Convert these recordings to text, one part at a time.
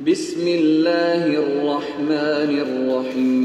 بسم اللہ الرحمن الرحیم۔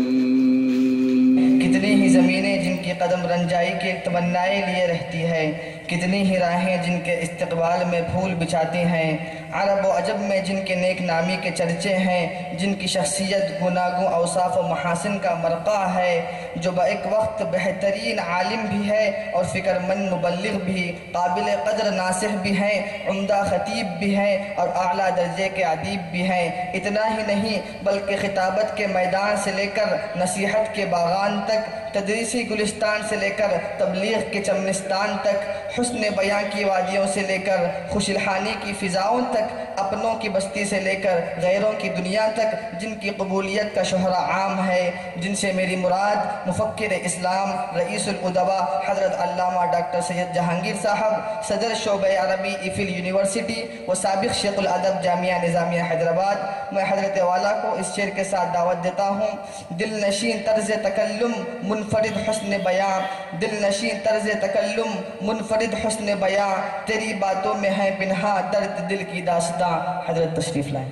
کتنی ہی زمینیں جن کی قدم رنجائی کی تمنائیں لیے رہتی ہے کتنی ہی راہیں جن کے استقبال میں پھول بچھاتی ہیں۔ عرب و عجب میں جن کے نیک نامی کے چرچے ہیں، جن کی شخصیت گناگوں، اوصاف و محاسن کا مرقع ہے۔ جو با ایک وقت بہترین عالم بھی ہے اور فکر مند مبلغ بھی، قابل قدر ناصح بھی ہیں، عمدہ خطیب بھی ہیں اور اعلیٰ درجے کے ادیب بھی ہیں۔ اتنا ہی نہیں، بلکہ خطابت کے میدان سے لے کر نصیحت کے باغان تک، تدریسی گلستان سے لے کر تبلیغ کے چمنستان تک حسن بیان کی وادیوں سے لے کر خوش الحانی کی فضاؤں تک، اپنوں کی بستی سے لے کر غیروں کی دنیا تک جن کی قبولیت کا شہرہ عام ہے، جن سے میری مراد مفکر اسلام رئیس الادبا حضرت علامہ ڈاکٹر سید جہانگیر صاحب، صدر شعبہ عربی ایفل یونیورسٹی و سابق شیخ الادب جامعہ نظامیہ حیدرآباد۔ میں حضرت والا کو اس شعر کے ساتھ دعوت دیتا ہوں، دل نشین طرز تکلم، منفرد حسن بیان۔ دل نشین طرز تکلم، منفرد حسن بیان تیری باتوں میں ہے پنہا، درد دل کی داستان حضرت تشریف لائیں۔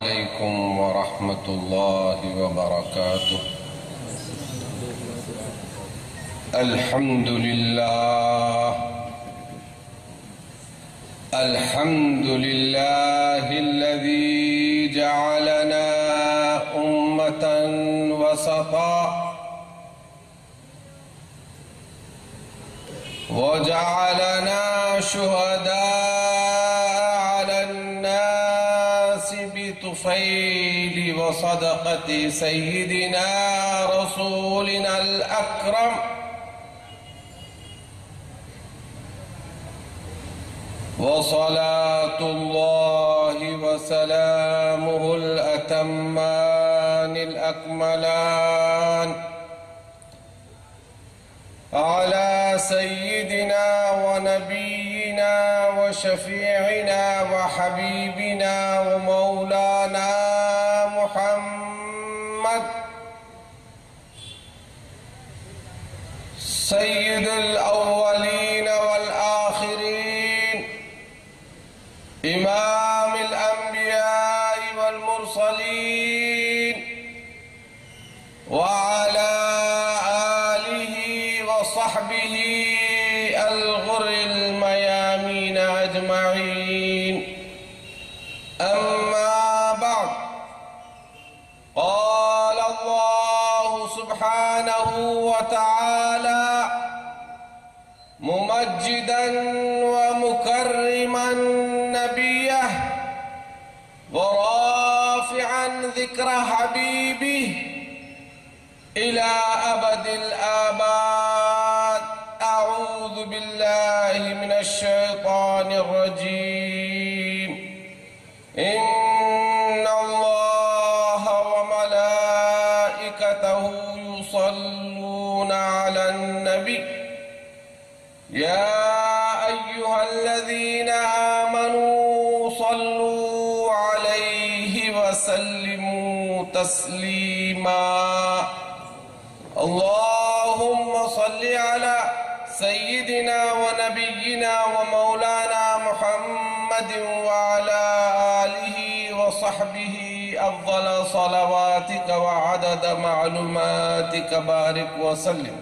عليكم ورحمة الله وبركاته الحمد لله الحمد لله الذي جعلنا أمة وسطا۔ وجعلنا شهداء على الناس بطفيل وصدقة سيدنا رسولنا الأكرم. وصلاة الله وسلامه الأتمان الأكملان. على سيدنا ونبينا وشفيعنا وحبيبنا ومولانا محمد سيد الأولين ومكرما نبيه ورافعا ذكر حبيبه إلى أبد الآباد. أعوذ بالله من الشيطان الرجيم. تسليما. اللهم صل على سيدنا ونبينا ومولانا محمد وعلى آله وصحبه أفضل صلواتك وعدد معلوماتك. بارك وسلم.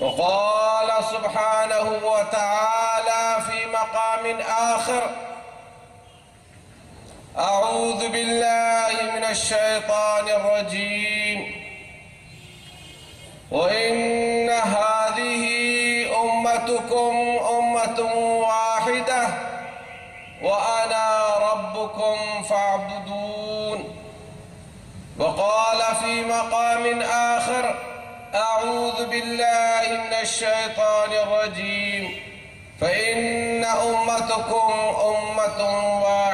وقال سبحانه وتعالى في مقام آخر أعوذ بالله من الشيطان الرجيم. وإن هذه أمتكم أمة واحدة وأنا ربكم فاعبدون. وقال في مقام آخر أعوذ بالله من الشيطان الرجيم. فإن أمتكم أمة واحدة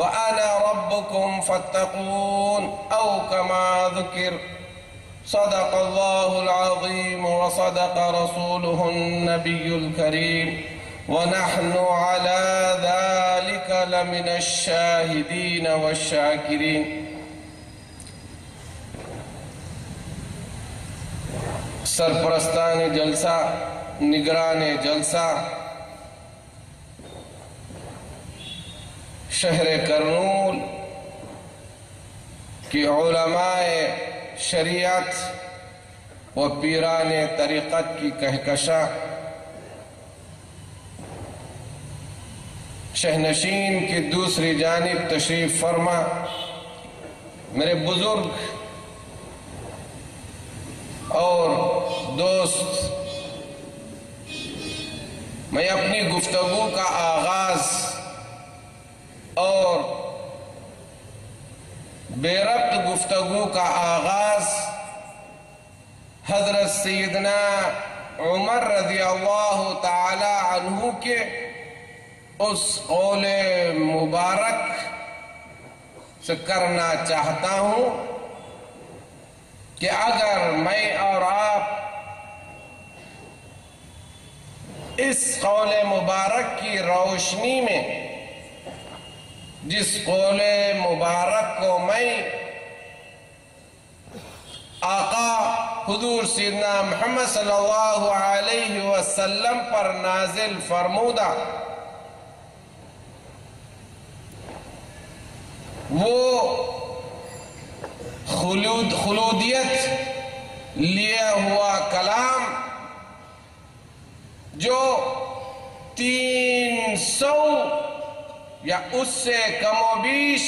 وأنا ربكم فاتقون أو كما ذكر صدق الله العظيم وصدق رسوله النبي الكريم. ونحن على ذلك لمن الشاهدين والشاكرين. سرپرستان جلسہ نگران جلسہ شہر کرنول کی علماء شریعت و پیران طریقت کی کہکشاں شہنشین کی دوسری جانب تشریف فرما۔ میرے بزرگ اور دوست، میں اپنی گفتگو کا آغاز اور بے ربط گفتگو کا آغاز حضرت سیدنا عمر رضی اللہ تعالی عنہ کے اس قول مبارک سے کرنا چاہتا ہوں کہ اگر میں اور آپ اس قول مبارک کی روشنی میں جس قول مبارک کو میں آقا حضور سیدنا محمد صلی اللہ علیہ وسلم پر نازل فرمودہ، وہ خلود خلودیت لیا ہوا کلام جو تین سو یا اس سے کم و بیش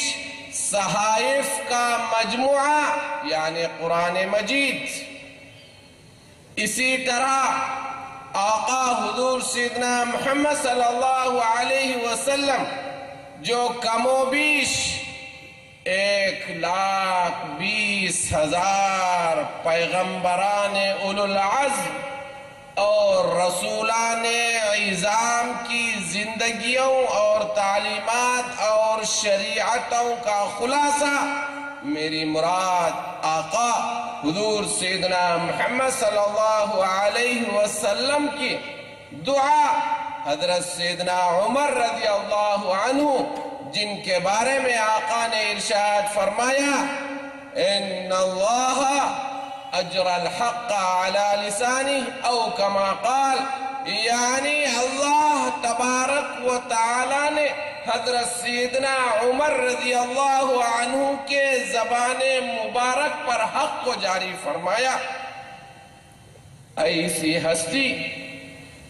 صحائف کا مجموعہ یعنی قرآن مجید۔ اسی طرح آقا حضور سیدنا محمد صلی اللہ علیہ وسلم، جو کم و بیش ایک لاکھ بیس ہزار پیغمبران اولو العزم اور رسولان عظام کی زندگیوں اور تعلیمات اور شریعتوں کا خلاصہ میری مراد آقا حضور سیدنا محمد صلی اللہ علیہ وسلم کی دعا حضرت سیدنا عمر رضی اللہ عنہ، جن کے بارے میں آقا نے ارشاد فرمایا، ان اللہ اجر الحق على لسانی او کما قال یعنی اللہ تبارک و تعالی نے حضرت سیدنا عمر رضی اللہ عنہ کے زبان مبارک پر حق کو جاری فرمایا۔ ایسی ہستی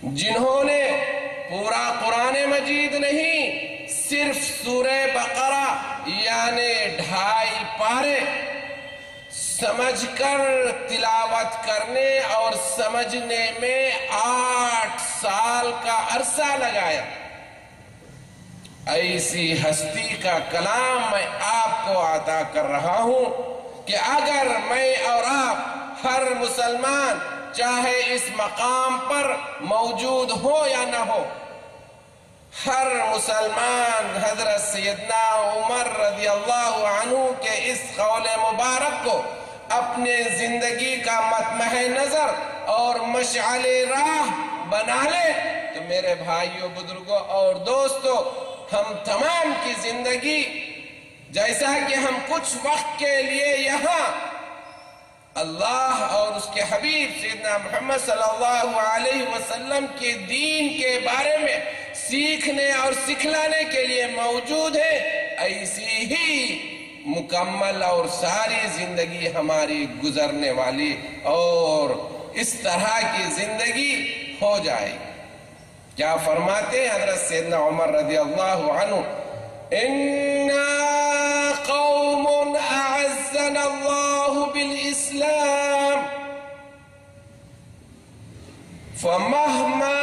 جنہوں نے پورا قرآن مجید نہیں، صرف سورہ بقرہ یعنی ڈھائی پارے سمجھ کر تلاوت کرنے اور سمجھنے میں آٹھ سال کا عرصہ لگایا۔ ایسی ہستی کا کلام میں آپ کو عطا کر رہا ہوں کہ اگر میں اور آپ ہر مسلمان چاہے اس مقام پر موجود ہو یا نہ ہو، ہر مسلمان حضرت سیدنا عمر رضی اللہ عنہ کے اس قول مبارک کو اپنے زندگی کا متمح نظر اور مشعل راہ بنا لے۔ تو میرے بھائیوں، بزرگوں اور دوستوں، ہم تمام کی زندگی، جیسا کہ ہم کچھ وقت کے لیے یہاں اللہ اور اس کے حبیب سیدنا محمد صلی اللہ علیہ وسلم کے دین کے بارے میں سیکھنے اور سکھلانے کے لیے موجود ہے ایسی ہی مکمل اور ساری زندگی ہماری گزرنے والی اور اس طرح کی زندگی ہو جائے کیا فرماتے ہیں حضرت سیدنا عمر رضی اللہ عنہ؟ اِنَّا قَوْمٌ أَعَزَّنَ اللَّهُ بِالْإِسْلَامِ فمهما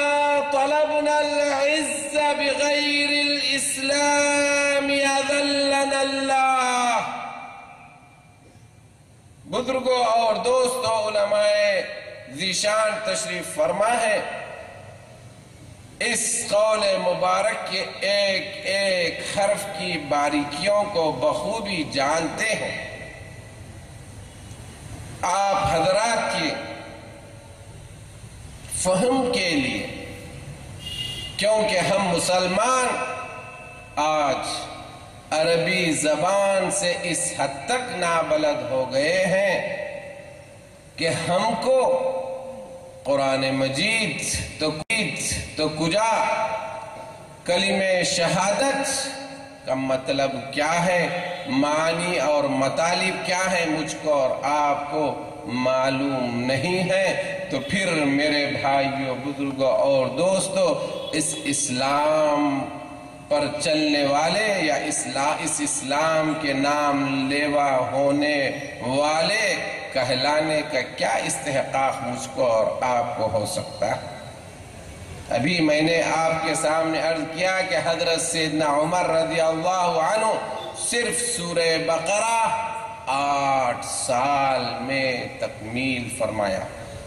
طلبنا العز بغير الإسلام يذلنا الله بزرگوں اور دوستوں علماء ذیشان تشریف فرما ہے اس قول مبارک کے ایک ایک حرف کی باریکیوں کو بخوبی جانتے ہیں۔ آپ حضرات کی فہم کے لیے، کیونکہ ہم مسلمان آج عربی زبان سے اس حد تک نابلد ہو گئے ہیں کہ ہم کو قرآن مجید تو تو کجا کلم شہادت کا مطلب کیا ہے؟ معنی اور مطالب کیا ہے مجھ کو اور آپ کو معلوم نہیں ہے۔ تو پھر میرے بھائیوں، بزرگوں اور دوستوں، اس اسلام پر چلنے والے یا اس اسلام کے نام لیوا ہونے والے کہلانے کا کیا استحقاق مجھ کو اور آپ کو ہو سکتا ہے؟ ابھی میں نے آپ کے سامنے عرض کیا کہ حضرت سیدنا عمر رضی اللہ عنہ صرف سورہ بقرہ آٹھ سال میں تکمیل فرمایا۔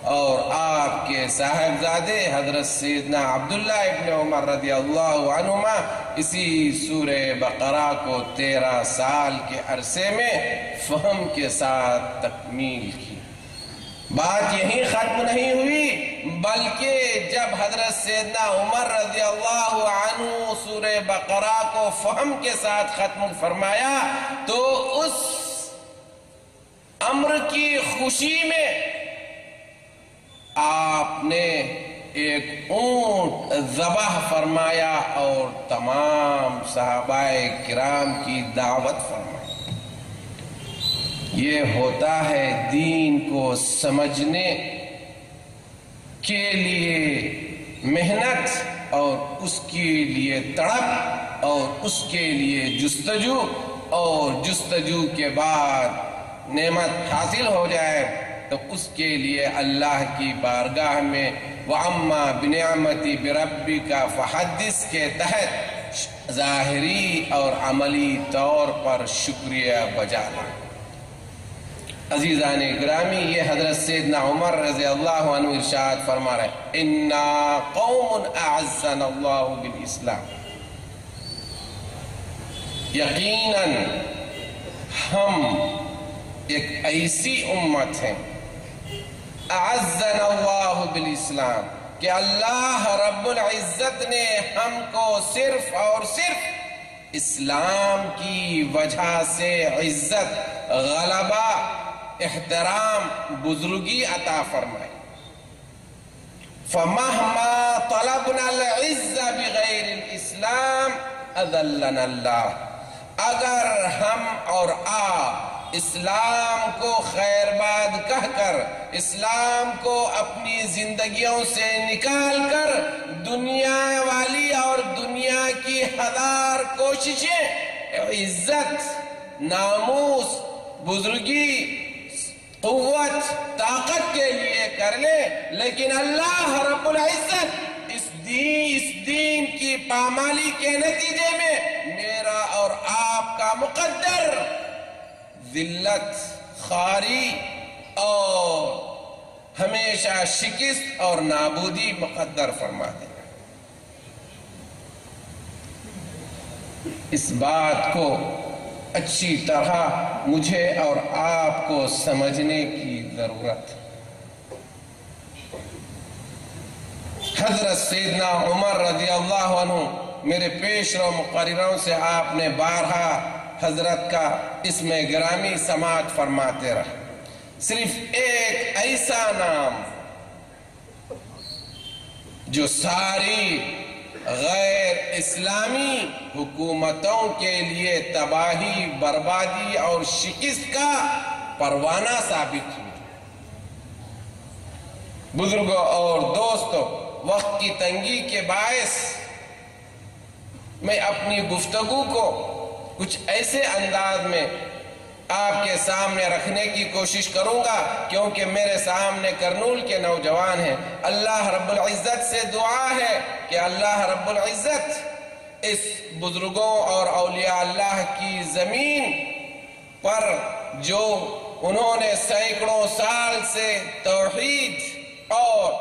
اور آپ کے صاحبزادے حضرت سیدنا عبداللہ ابن عمر رضی اللہ عنہما اسی سورہ بقرہ کو تیرہ سال کے عرصے میں فہم کے ساتھ تکمیل کی۔ بات یہی ختم نہیں ہوئی، بلکہ جب حضرت سیدنا عمر رضی اللہ عنہ سورہ بقرہ کو فہم کے ساتھ ختم فرمایا، تو اس امر کی خوشی میں آپ نے ایک اونٹ ذبح فرمایا اور تمام صحابہ کرام کی دعوت فرمائی۔ یہ ہوتا ہے دین کو سمجھنے کے لیے محنت اور اس کے لیے تڑپ اور اس کے لیے جستجو اور جستجو کے بعد نعمت حاصل ہو جائے۔ تو اس کے لیے اللہ کی بارگاہ میں وَعَمَّا بِنِعْمَتِ بِرَبِّكَ فَحَدِّث کے تحت ظاہری اور عملی طور پر شکریہ بجانا۔ عزیزان گرامی، یہ حضرت سیدنا عمر رضی اللہ عنہ ارشاد فرما رہے اِنَّا قَوْمٌ اَعَزَّنَ اللَّهُ بِالْإِسْلَامِ یقیناً ہم ایک ایسی امت ہیں اعزن اللہ بالاسلام، کہ اللہ رب العزت نے ہم کو صرف اور صرف اسلام کی وجہ سے عزت، غلبہ، احترام، بزرگی عطا فرمائی۔ فمہما طلبنا العز بغیر الاسلام، اذلنا اللہ۔ اگر ہم اور آپ اسلام کو خیر باد کہہ کر، اسلام کو اپنی زندگیوں سے نکال کر دنیا والی اور دنیا کی ہزار کوششیں، عزت، ناموس، بزرگی، قوت، طاقت کے لیے کر لے، لیکن اللہ رب العزت اس دین اس دین کی پامالی کے نتیجے میں میرا اور آپ کا مقدر ذلت، خاری اور ہمیشہ شکست اور نابودی مقدر فرما دے اس بات کو اچھی طرح مجھے اور آپ کو سمجھنے کی ضرورت حضرت سیدنا عمر رضی اللہ عنہ میرے پیش رو مقرروں سے آپ نے بارہا حضرت کا اس میں گرامی سماعت فرماتے رہے۔ صرف ایک ایسا نام جو ساری غیر اسلامی حکومتوں کے لیے تباہی، بربادی اور شکست کا پروانہ ثابت ہوئی۔ بزرگوں اور دوستوں، وقت کی تنگی کے باعث میں اپنی گفتگو کو کچھ ایسے انداز میں آپ کے سامنے رکھنے کی کوشش کروں گا، کیونکہ میرے سامنے کرنول کے نوجوان ہیں۔ اللہ رب العزت سے دعا ہے کہ اللہ رب العزت اس بزرگوں اور اولیاء اللہ کی زمین پر جو انہوں نے سینکڑوں سال سے توحید اور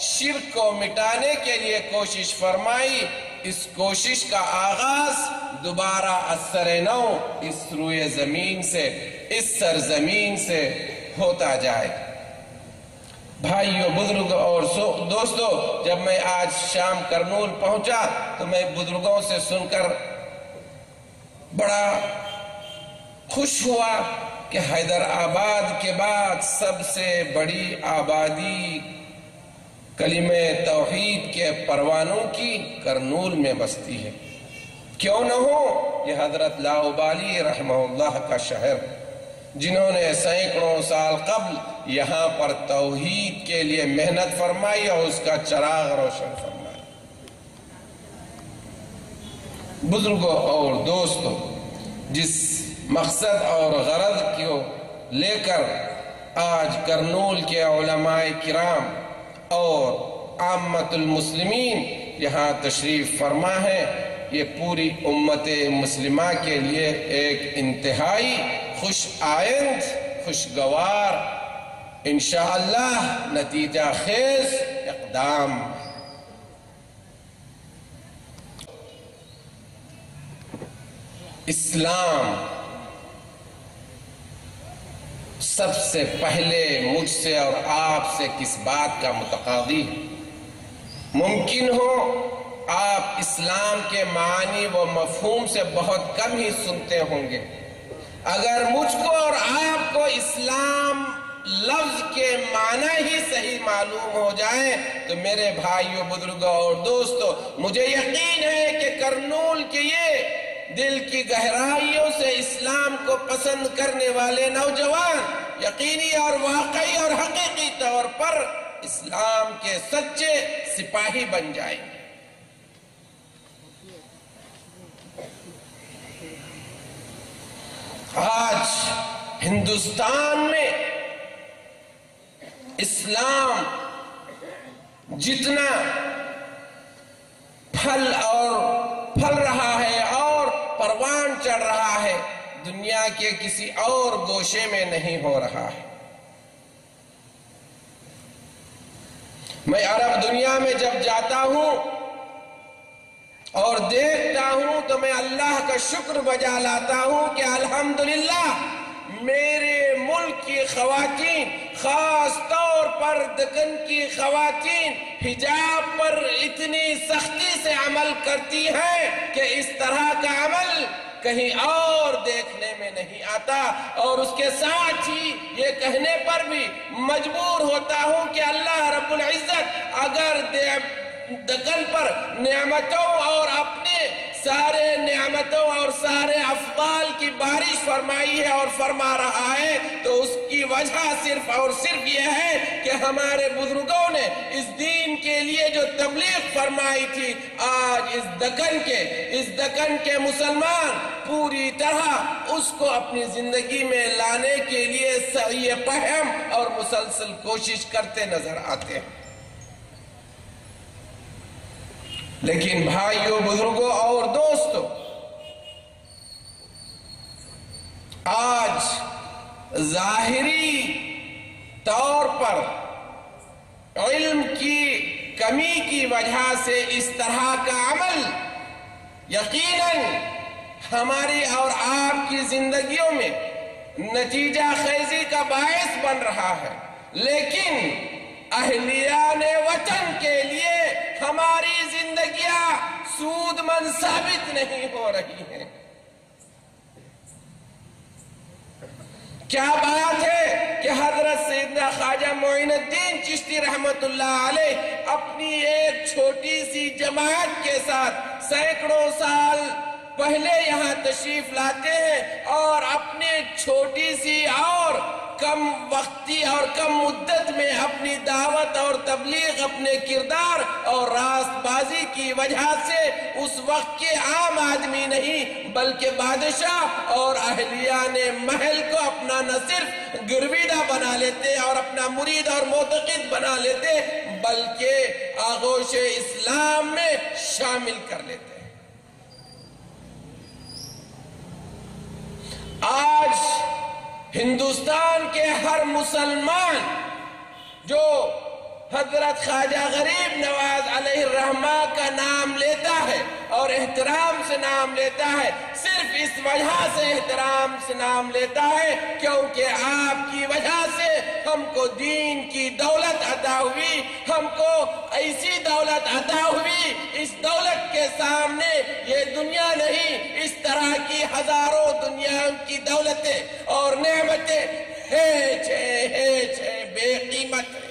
شرک کو مٹانے کے لیے کوشش فرمائی، اس کوشش کا آغاز دوبارہ اثر نو اس روئے زمین سے، اس سرزمین سے ہوتا جائے۔ بھائیو بزرگ اور دوستو جب میں آج شام کرنول پہنچا تو میں بزرگوں سے سن کر بڑا خوش ہوا کہ حیدر آباد کے بعد سب سے بڑی آبادی کلمہ توحید کے پروانوں کی کرنول میں بستی ہے۔ کیوں نہ ہو یہ حضرت لاؤبالی رحمہ اللہ کا شہر جنہوں نے سینکڑوں سال قبل یہاں پر توحید کے لیے محنت فرمائی اور اس کا چراغ روشن فرمایا۔ بزرگوں اور دوستوں، جس مقصد اور غرض کو لے کر آج کرنول کے علماء کرام اور عامت المسلمین یہاں تشریف فرما ہے یہ پوری امت مسلمہ کے لیے ایک انتہائی خوش آئند، خوشگوار، انشاءاللہ نتیجہ خیز اقدام۔ اسلام سب سے پہلے مجھ سے اور آپ سے کس بات کا متقاضی؟ ممکن ہو آپ اسلام کے معنی و مفہوم سے بہت کم ہی سنتے ہوں گے۔ اگر مجھ کو اور آپ کو اسلام لفظ کے معنی ہی صحیح معلوم ہو جائے، تو میرے بھائیوں، بزرگوں اور دوستوں، مجھے یقین ہے کہ کرنول کے یہ دل کی گہرائیوں سے اسلام کو پسند کرنے والے نوجوان یقینی اور واقعی اور حقیقی طور پر اسلام کے سچے سپاہی بن جائیں گے۔ آج ہندوستان میں اسلام جتنا پھل اور پھل رہا ہے اور پروان چڑھ رہا ہے، دنیا کے کسی اور گوشے میں نہیں ہو رہا ہے۔ میں عرب دنیا میں جب جاتا ہوں اور دیکھتا ہوں تو میں اللہ کا شکر بجا لاتا ہوں کہ الحمدللہ میرے ملک کی خواتین، خاص طور پر دکن کی خواتین، حجاب پر اتنی سختی سے عمل کرتی ہیں کہ اس طرح کا عمل کہیں اور دیکھنے میں نہیں آتا۔ اور اس کے ساتھ ہی یہ کہنے پر بھی مجبور ہوتا ہوں کہ اللہ رب العزت اگر دکن پر نعمتوں اور اپنے سارے نعمتوں اور سارے افضال کی بارش فرمائی ہے اور فرما رہا ہے، تو اس کی وجہ صرف اور صرف یہ ہے کہ ہمارے بزرگوں نے اس دین کے لیے جو تبلیغ فرمائی تھی، آج اس دکن کے، اس دکن کے مسلمان پوری طرح اس کو اپنی زندگی میں لانے کے لیے سعی پہم اور مسلسل کوشش کرتے نظر آتے ہیں۔ لیکن بھائیوں، بزرگوں اور دوستوں، آج ظاہری طور پر علم کی کمی کی وجہ سے اس طرح کا عمل یقیناً ہماری اور آپ کی زندگیوں میں نتیجہ خیزی کا باعث بن رہا ہے۔ لیکن اہلیان وطن کے سود من ثابت نہیں ہو رہی ہیں کیا بات ہے کہ حضرت سیدنا خواجہ معین الدین چشتی رحمت اللہ علیہ اپنی ایک چھوٹی سی جماعت کے ساتھ سینکڑوں سال پہلے یہاں تشریف لاتے ہیں اور اپنے چھوٹی سی اور کم وقتی اور کم مدت میں اپنی دعوت اور تبلیغ اپنے کردار اور راست بازی کی وجہ سے اس وقت کے عام آدمی نہیں، بلکہ بادشاہ اور اہلیان محل کو اپنا نہ صرف گرویدہ بنا لیتے اور اپنا مرید اور معتقد بنا لیتے، بلکہ آغوش اسلام میں شامل کر لیتے۔ آج ہندوستان کے ہر مسلمان جو حضرت خواجہ غریب نواز علیہ الرحمہ کا نام لیتا ہے اور احترام سے نام لیتا ہے۔ صرف اس وجہ سے احترام سے نام لیتا ہے کیونکہ آپ کی وجہ سے ہم کو دین کی دولت عطا ہوئی۔ ہم کو ایسی دولت عطا ہوئی اس دولت کے سامنے یہ دنیا نہیں، اس طرح کی ہزاروں دنیا کی دولتیں اور نعمتیں۔ بے قیمت۔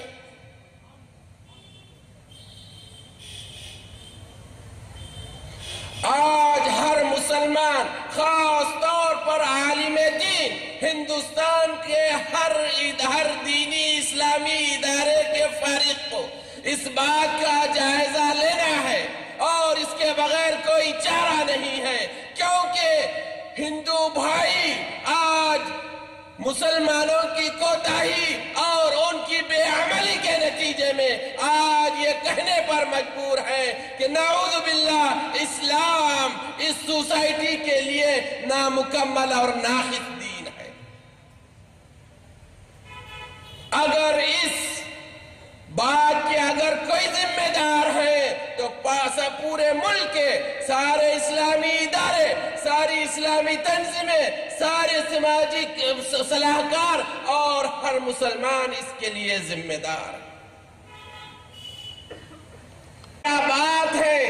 آج ہر مسلمان خاص طور پر عالم دین ہندوستان کے ہر ہر دینی اسلامی ادارے کے فارغ کو اس بات کا جائزہ لینا ہے اور اس کے بغیر کوئی چارہ نہیں ہے کیونکہ ہندو بھائی آج مسلمانوں کی کوتاہی اور عملی کے نتیجے میں آج یہ کہنے پر مجبور ہے کہ نعوذ باللہ اسلام اس سوسائٹی کے لیے نامکمل اور ناقص دین ہے۔ اگر اس بات کے اگر کوئی ذمہ دار ہے تو پاسا پورے ملک کے سارے اسلامی ادارے، ساری اسلامی تنظیمیں، سارے سماجی صلاحکار اور ہر مسلمان اس کے لیے ذمہ دار۔ کیا بات ہے؟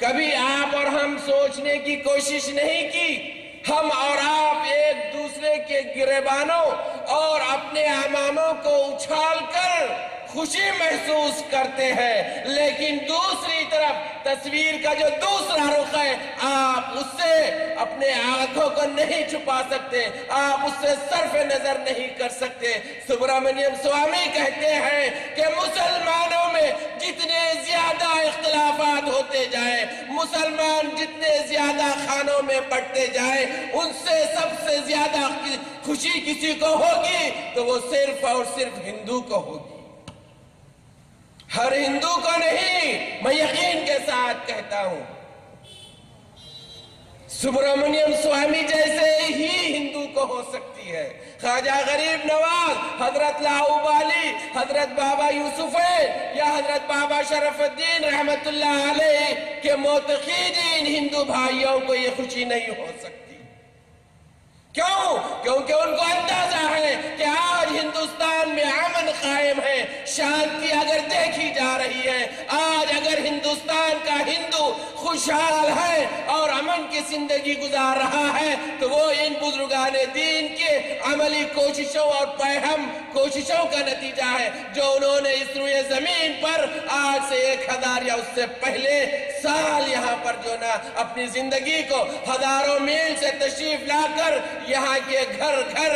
کبھی آپ اور ہم سوچنے کی کوشش نہیں کی؟ ہم اور آپ ایک دوسرے کے گریبانوں اور اپنے اماموں کو اچھال کر خوشی محسوس کرتے ہیں۔ لیکن دوسری طرف تصویر کا جو دوسرا رخ ہے، آپ اس سے اپنے آنکھوں کو نہیں چھپا سکتے، آپ اس سے صرف نظر نہیں کر سکتے۔ سبرامنیم سوامی کہتے ہیں کہ مسلمانوں میں جتنے زیادہ اختلافات ہوتے جائیں، مسلمان جتنے زیادہ خانوں میں پڑتے جائیں، ان سے سب سے زیادہ خوشی کسی کو ہوگی تو وہ صرف اور صرف ہندو کو ہوگی۔ ہر ہندو کو نہیں، میں یقین کے ساتھ کہتا ہوں۔ سبرامنیم سوامی جیسے ہی ہندو کو ہو سکتی ہے۔ خواجہ غریب نواز، حضرت لاہو بالی حضرت بابا یوسف یا حضرت بابا شرف الدین رحمت اللہ علیہ کے موتقیدین ہندو بھائیوں کو یہ خوشی نہیں ہو سکتی۔ کیوں؟ کیونکہ ان کو اندازہ ہے کہ آج ہندوستان میں امن قائم ہے شانتی اگر دیکھی جا رہی ہے، آج اگر ہندوستان کا ہندو خوشحال ہے اور امن کی زندگی گزار رہا ہے، تو وہ ان بزرگان دین کے عملی کوششوں اور پہم کوششوں کا نتیجہ ہے، جو انہوں نے اس روئے زمین پر آج سے ایک ہزار یا اس سے پہلے سال یہاں پر جو نا اپنی زندگی کو ہزاروں میل سے تشریف لا کر یہاں کے گھر گھر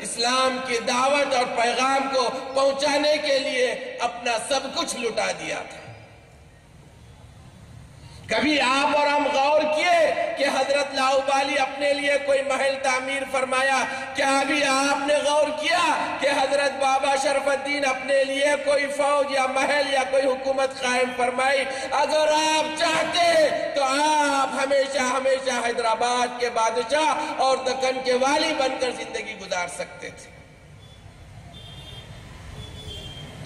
اسلام کی دعوت اور پیغام کو پہنچانے کے لیے اپنا سب کچھ لٹا دیا تھا۔ کبھی آپ اور ہم غور کیے کہ حضرت لاؤبالی اپنے لیے کوئی محل تعمیر فرمایا؟ کیا ابھی آپ نے غور کیا کہ حضرت بابا شرف الدین اپنے لیے کوئی فوج یا محل یا کوئی حکومت قائم فرمائی؟ اگر آپ چاہتے تو آپ ہمیشہ ہمیشہ حیدرآباد کے بادشاہ اور دکن کے والی بن کر زندگی گزار سکتے تھے۔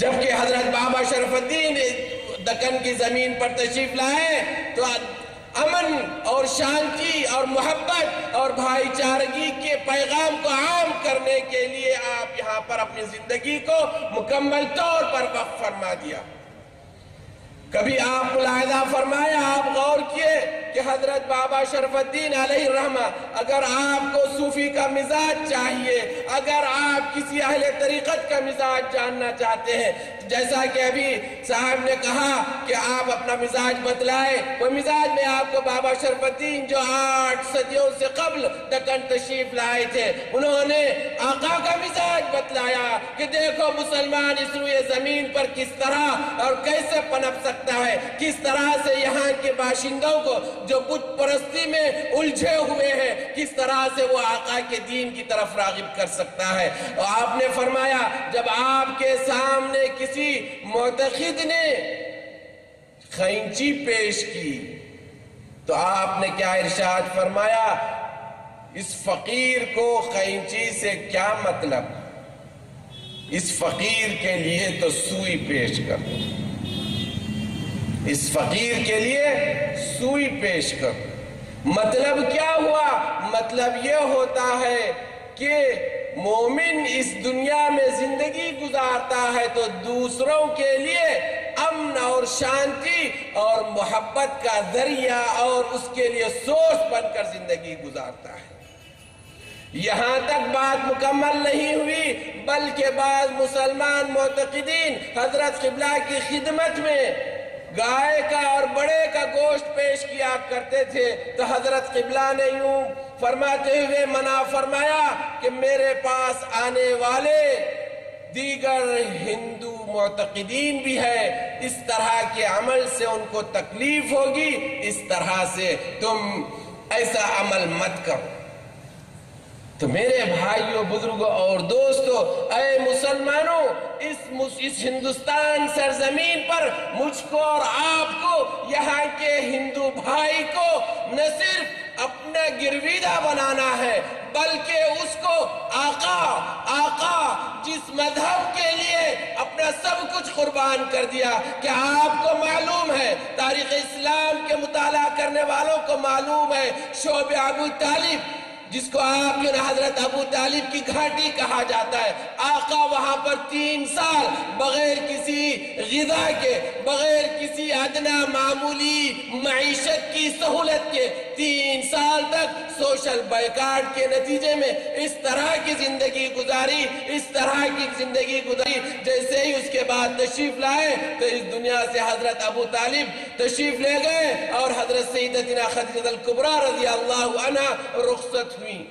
جبکہ حضرت بابا شرف الدین دکن کی زمین پر تشریف لائے، تو امن اور شانتی اور محبت اور بھائی چارگی کے پیغام کو عام کرنے کے لیے آپ یہاں پر اپنی زندگی کو مکمل طور پر وقف فرما دیا۔ کبھی آپ ملاحظہ فرمایا آپ غور کیے۔ کہ حضرت بابا شرف الدین علیہ الرحمہ، اگر آپ کو صوفی کا مزاج چاہیے، اگر آپ کسی اہل طریقت کا مزاج جاننا چاہتے ہیں، جیسا کہ ابھی صاحب نے کہا کہ آپ اپنا مزاج بتلائے وہ مزاج میں آپ کو بابا شرف الدین جو آٹھ صدیوں سے قبل دکن تشریف لائے تھے، انہوں نے آقا کا مزاج بتلایا کہ دیکھو مسلمان اس روئے زمین پر کس طرح اور کیسے پنپ سکتا ہے، کس طرح سے یہاں کے باشندوں کو جو بت پرستی میں الجھے ہوئے ہیں، کس طرح سے وہ آقا کے دین کی طرف راغب کر سکتا ہے؟ اور آپ نے فرمایا، جب آپ کے سامنے کسی معتقد نے خینچی پیش کی، تو آپ نے کیا ارشاد فرمایا؟ اس فقیر کو خینچی سے کیا مطلب؟ اس فقیر کے لیے تو سوئی پیش کر اس فقیر کے لیے سوئی پیش کر۔ مطلب کیا ہوا؟ مطلب یہ ہوتا ہے کہ مومن اس دنیا میں زندگی گزارتا ہے تو دوسروں کے لیے امن اور شانتی اور محبت کا ذریعہ اور اس کے لیے سوچ بن کر زندگی گزارتا ہے۔ یہاں تک بات مکمل نہیں ہوئی، بلکہ بعض مسلمان معتقدین حضرت قبلہ کی خدمت میں گائے کا اور بڑے کا گوشت پیش کیا کرتے تھے تو حضرت قبلہ نے یوں فرماتے ہوئے منع فرمایا کہ میرے پاس آنے والے دیگر ہندو معتقدین بھی ہے اس طرح کے عمل سے ان کو تکلیف ہوگی۔ اس طرح سے تم ایسا عمل مت کرو۔ تو میرے بھائیوں، بزرگوں اور دوستوں، اے مسلمانوں، اس اس ہندوستان سرزمین پر مجھ کو اور آپ کو، یہاں کے ہندو بھائی کو نہ صرف اپنا گرویدہ بنانا ہے، بلکہ اس کو آقا آقا، جس مذہب کے لیے اپنا سب کچھ قربان کر دیا، کہ آپ کو معلوم ہے، تاریخ اسلام کے مطالعہ کرنے والوں کو معلوم ہے، شعب ابو طالب جس کو آپ کے حضرت ابو طالب کی گھاٹی کہا جاتا ہے، آقا وہاں پر تین سال بغیر کسی غذا کے، بغیر کسی ادنا معمولی معیشت کی سہولت کے تین سال تک سوشل بائیکاٹ کے نتیجے میں اس طرح کی زندگی گزاری، اس طرح کی زندگی گزاری، جیسے ہی اس کے بعد تشریف لائے تو اس دنیا سے حضرت ابو طالب تشریف لے گئے اور حضرت سیدتنا خدیجہ القبرہ رضی اللہ عنہ رخصت ہوئی۔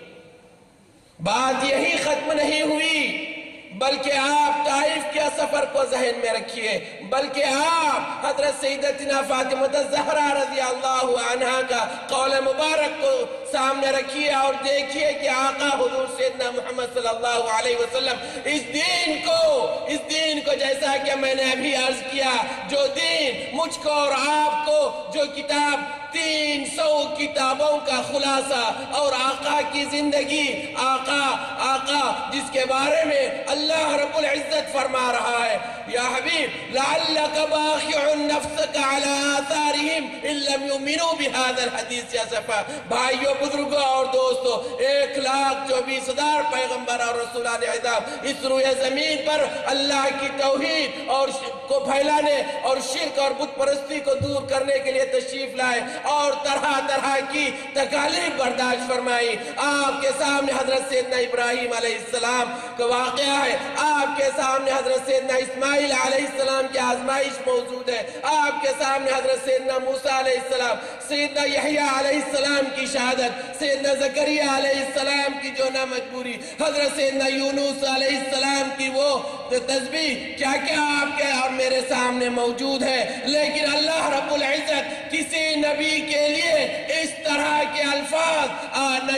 بات یہی ختم نہیں ہوئی۔ بلکہ آپ طائف کے سفر کو ذہن میں رکھیے۔ بلکہ آپ حضرت سیدتنا فاطمہ الزہرا رضی اللہ عنہ کا قول مبارک کو سامنے رکھیے اور دیکھیے کہ آقا حضور سیدنا محمد صلی اللہ علیہ وسلم اس دین کو، اس دین کو جیسا کہ میں نے ابھی عرض کیا، جو دین مجھ کو اور آپ کو، جو کتاب تین سو کتابوں کا خلاصہ اور آقا کی زندگی، آقا آقا، جس کے بارے میں اللہ رب العزت فرما رہا ہے۔ یا حبیب، لعلک باخع نفسک علی آثارہم ان لم یؤمنوا بهذا الحدیث، یا صفا۔ بھائیو بزرگوں اور دوستو، ایک لاکھ چوبیس ہزار پیغمبر اور رسولان عظام اس روئے زمین پر اللہ کی توحید اور کو پھیلانے اور شرک اور بت پرستی کو دور کرنے کے لیے تشریف لائے۔ اور طرح طرح کی تکالیف برداشت فرمائی۔ آپ کے سامنے حضرت سیدنا ابراہیم علیہ السلام کا واقعہ ہے۔ آپ کے سامنے حضرت سیدنا اسماعیل علیہ السلام کی آزمائش موجود ہے۔ آپ کے سامنے حضرت سیدنا موسیٰ علیہ السلام، سیدنا یحییٰ علیہ السلام کی شہادت، سیدنا زکریہ علیہ السلام کی جو نہ مجبوری حضرت سیدنا یونس علیہ السلام کی وہ تسبیح کیا کیا آپ کے اور میرے سامنے موجود ہے۔ لیکن اللہ رب العزت کسی نبی نبی کے لیے اس طرح کے الفاظ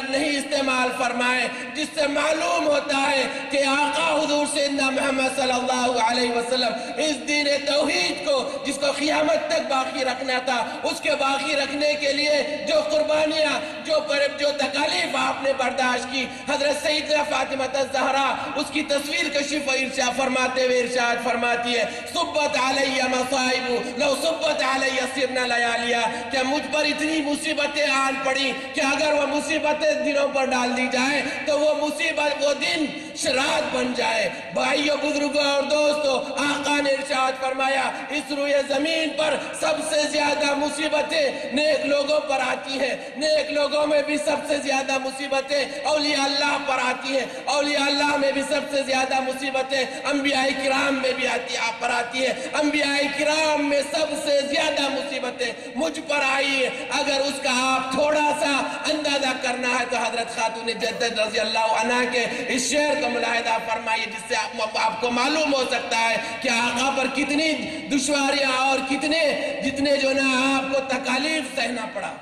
نہیں استعمال فرمائے، جس سے معلوم ہوتا ہے کہ آقا حضور سیدنا محمد صلی اللہ علیہ وسلم اس دین توحید کو، جس کو قیامت تک باقی رکھنا تھا، اس کے باقی رکھنے کے لیے جو قربانیاں، جو پرب جو تکالیف آپ نے برداشت کی، حضرت سیدنا فاطمہ الزہرا، اس کی تصویر کشف و ارشا فرماتے ہوئے ارشاد فرماتی ہے صبت علیہ مصائب، لو صبت علیہ سرنا لیالیا کہ مجھ پر اتنی مصیبتیں آن پڑی کہ اگر وہ مصیبتیں دنوں پر ڈال دی جائیں تو وہ مصیبت وہ دن شرات بن جائے۔ بھائیو، بزرگوں اور دوستو، آقا نے ارشاد فرمایا، اس روئے زمین پر سب سے زیادہ مصیبتیں نیک لوگوں پر آتی ہیں۔ نیک لوگوں میں بھی سب سے زیادہ مصیبتیں اولیاء اللہ پر آتی ہیں۔ اولیاء اللہ میں بھی سب سے زیادہ مصیبتیں انبیاء کرام میں بھی آتی، آپ پر آتی ہیں۔ انبیاء کرام میں سب سے زیادہ مصیبتیں مجھ پر آئی۔ چاہیے اگر اس کا آپ تھوڑا سا اندازہ کرنا ہے تو حضرت خاتون جدد رضی اللہ عنہ کے اس شعر کا ملاحظہ فرمائیے جس سے آپ, آپ کو معلوم ہو سکتا ہے کہ آقا پر کتنی دشواریاں اور کتنے جتنے جو نا آپ کو تکالیف سہنا پڑا۔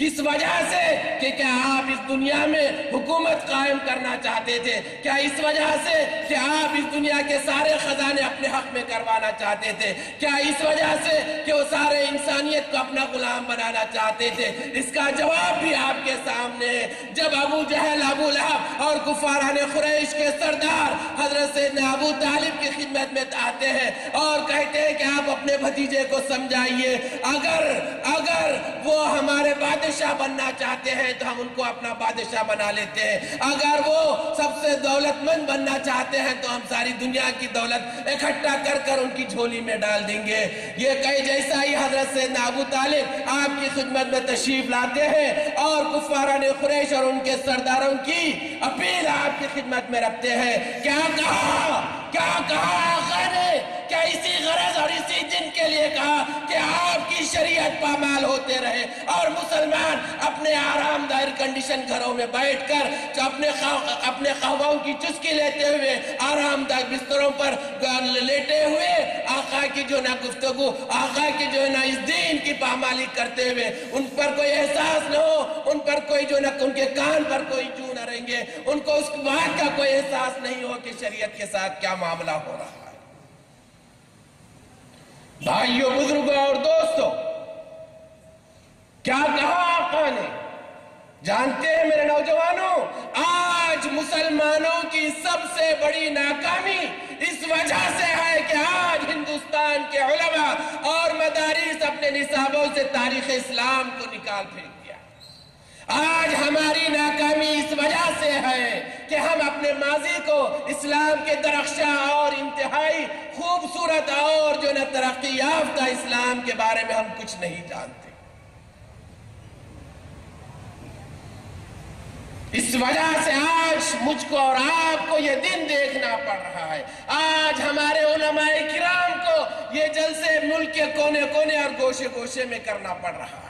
کس وجہ سے کہ کیا آپ اس دنیا میں حکومت قائم کرنا چاہتے تھے؟ کیا اس وجہ سے کہ آپ اس دنیا کے سارے خزانے اپنے حق میں کروانا چاہتے تھے؟ کیا اس وجہ سے کہ وہ سارے انسانیت کو اپنا غلام بنانا چاہتے تھے؟ اس کا جواب بھی آپ کے سامنے ہے۔ جب ابو جہل، ابو لہب اور کفاران قریش کے سردار حضرت سیدنا ابو طالب کی خدمت میں آتے ہیں اور کہتے ہیں کہ آپ اپنے بھتیجے کو سمجھائیے۔ اگر اگر وہ ہمارے بادشاہ بادشاہ بننا چاہتے ہیں تو ہم ان کو اپنا بادشاہ بنا لیتے ہیں۔ اگر وہ سب سے دولت مند بننا چاہتے ہیں تو ہم ساری دنیا کی دولت اکھٹا کر کر ان کی جھولی میں ڈال دیں گے۔ یہ کئی جیسا ہی حضرت سے ابو طالب آپ کی خدمت میں تشریف لاتے ہیں اور کفاران قریش اور ان کے سرداروں کی اپیل آپ کی خدمت میں رکھتے ہیں۔ کیا کہا؟ کیا کہا آقا نے کیا اسی غرض اور اسی دن کے لیے کہا کہ آپ کی شریعت پامال ہوتے رہے اور مسلمان اپنے آرام دہ کنڈیشن گھروں میں بیٹھ کر جو اپنے اپنے قہواؤں کی چسکی لیتے ہوئے آرام دہ بستروں پر لیٹے ہوئے آقا کی جو نہ گفتگو، آقا کی جو نہ اس دین کی پامالی کرتے ہوئے ان پر کوئی احساس نہ ہو، ان پر کوئی جو نہ ان کے کان پر کوئی جو نہ رہیں گے، ان کو اس بات کا کوئی احساس نہیں ہو کہ شریعت کے ساتھ کیا معاملہ ہو رہا ہے۔ بھائیوں بزرگوں اور دوستوں، کیا کہا آقا نے؟ جانتے ہیں میرے نوجوانوں، آج مسلمانوں کی سب سے بڑی ناکامی اس وجہ سے ہے کہ آج ہندوستان کے علماء اور مدارس اپنے نصابوں سے تاریخ اسلام کو نکال پھینک آج ہماری ناکامی اس وجہ سے ہے کہ ہم اپنے ماضی کو اسلام کے درخشاں اور انتہائی خوبصورت اور جو نہ ترقی یافتہ اسلام کے بارے میں ہم کچھ نہیں جانتے۔ اس وجہ سے آج مجھ کو اور آپ کو یہ دن دیکھنا پڑ رہا ہے۔ آج ہمارے علماء کرام کو یہ جلسے ملک کے کونے کونے اور گوشے گوشے میں کرنا پڑ رہا ہے۔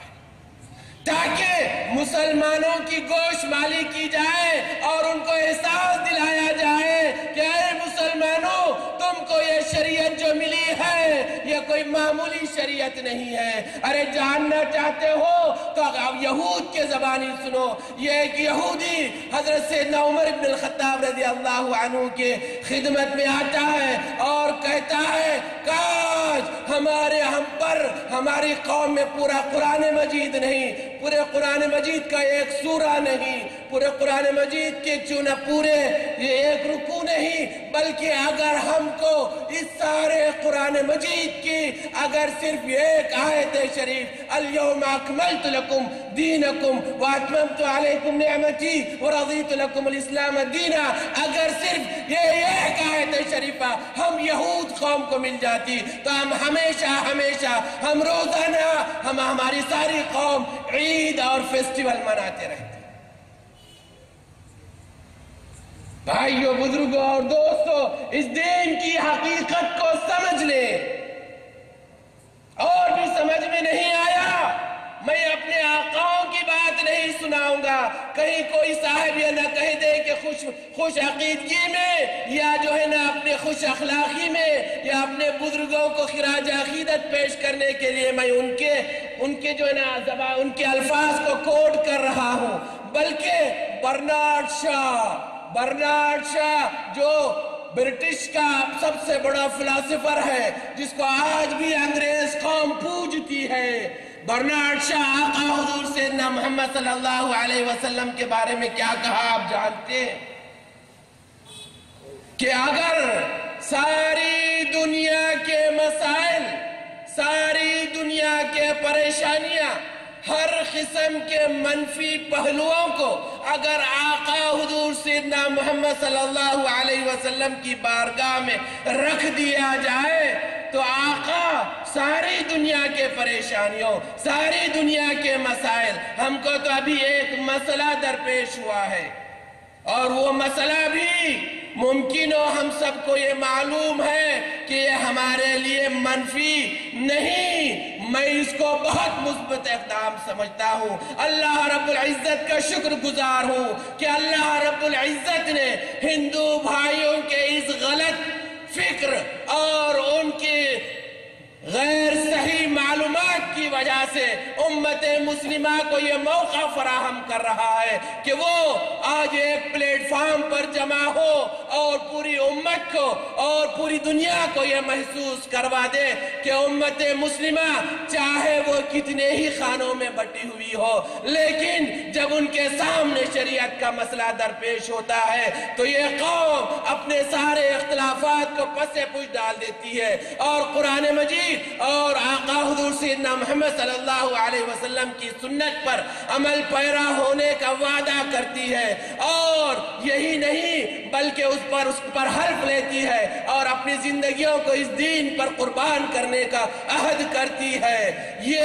تاکہ مسلمانوں کی گوش مالی کی جائے اور ان کو احساس دلایا جائے کہ اے مسلمانوں تم کو یہ شریعت جو ملی ہے، یہ کوئی معمولی شریعت نہیں ہے۔ ارے، جاننا چاہتے ہو تو اب یہود کے زبانی سنو۔ یہ ایک یہودی حضرت سیدنا عمر بن الخطاب رضی اللہ عنہ کے خدمت میں آتا ہے اور کہتا ہے، کاش ہمارے ہم پر، ہماری قوم میں پورا قرآن مجید نہیں۔ پورے قرآن مجید کا ایک سورہ نہیں۔ پورے قرآن مجید کے چونہ پورے، یہ ایک رکو نہیں، بلکہ اگر ہم ہم کو اس سارے قرآن مجید کی، اگر صرف ایک آیت شریف، اليوم اکملت لکم دینکم واتممت علیکم نعمتی ورضیت لکم الاسلام دینا، اگر صرف یہ ایک آیت شریفہ ہم یہود قوم کو مل جاتی، تو ہم ہمیشہ ہمیشہ ہم روزانہ ہم ہماری ساری قوم عید اور فیسٹیول مناتے رہتے بھائیو بزرگوں اور دوستو، اس دین کی حقیقت کو سمجھ لیں اور بھی سمجھ میں نہیں آیا، میں اپنے آقاؤں کی بات نہیں سناؤں گا۔ کہیں کوئی صاحب یہ نہ کہہ دے کہ خوش خوش عقیدگی میں، یا جو ہے نا اپنے خوش اخلاقی میں، یا اپنے بزرگوں کو خراج عقیدت پیش کرنے کے لیے میں ان کے ان کے جو ہے نا زبان، ان کے الفاظ کو کوڈ کر رہا ہوں۔ بلکہ برنارڈ شاہ برنارڈ شاہ جو برٹش کا سب سے بڑا فلاسفر ہے، جس کو آج بھی انگریز قوم پوجتی ہے۔ برنارڈ شاہ آقا حضور سیدنا محمد صلی اللہ علیہ وسلم کے بارے میں کیا کہا آپ جانتے ہیں؟ کہ اگر ساری دنیا کے مسائل، ساری دنیا کے پریشانیاں ہر قسم کے منفی پہلوؤں کو اگر آقا حضور سیدنا محمد صلی اللہ علیہ وسلم کی بارگاہ میں رکھ دیا جائے، تو آقا ساری دنیا کے پریشانیوں، ساری دنیا کے مسائل، ہم کو تو ابھی ایک مسئلہ درپیش ہوا ہے۔ اور وہ مسئلہ بھی ممکن ہو ہم سب کو یہ معلوم ہے کہ یہ ہمارے لیے منفی نہیں۔ میں اس کو بہت مثبت اقدام سمجھتا ہوں۔ اللہ رب العزت کا شکر گزار ہوں کہ اللہ رب العزت نے ہندو بھائیوں کے اس غلط فکر اور ان کی غیر صحیح معلومات کی وجہ سے امت مسلمہ کو یہ موقع فراہم کر رہا ہے کہ وہ آج ایک پلیٹ فارم پر جمع ہو اور پوری امت کو اور پوری دنیا کو یہ محسوس کروا دے کہ امت مسلمہ چاہے وہ کتنے ہی خانوں میں بٹی ہوئی ہو، لیکن جب ان کے سامنے شریعت کا مسئلہ درپیش ہوتا ہے تو یہ قوم اپنے سارے اختلافات کو پسے پوچھ ڈال دیتی ہے اور قرآن مجید اور آقا حضور سیدنا محمد صلی اللہ علیہ وسلم کی سنت پر عمل پیرا ہونے کا وعدہ کرتی ہے اور یہی نہیں بلکہ اس پر اس پر حلف لیتی ہے اور اپنی زندگیوں کو اس دین پر قربان کرنے کا عہد کرتی ہے۔ یہ